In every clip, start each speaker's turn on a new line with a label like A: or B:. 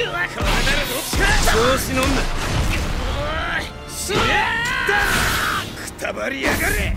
A: 調子乗んなすげくたばりやがれ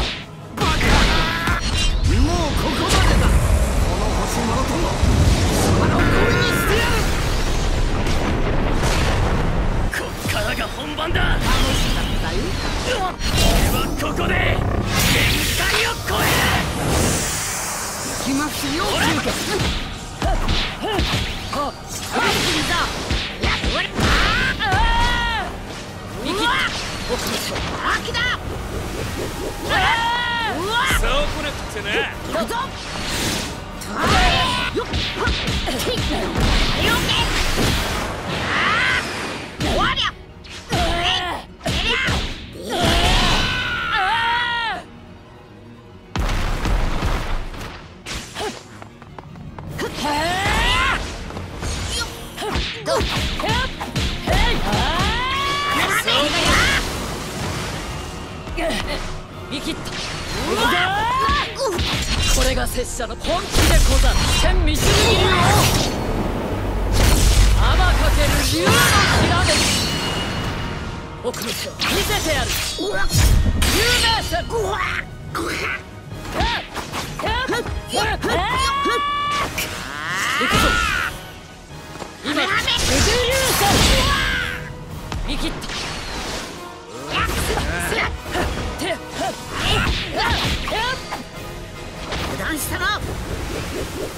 A: からが本番だ。
B: 楽しかったよ
A: 俺はここで限界を超え
B: 行きますよ中継
C: はっ
D: これが拙者の本気でござる千未知流を天かける竜のきらめき奥の手を見せてやる有名戦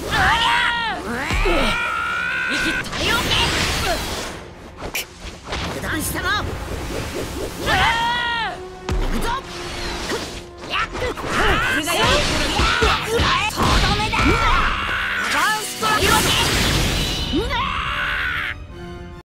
C: 断したな
D: 見切った
C: 油断したな
D: あ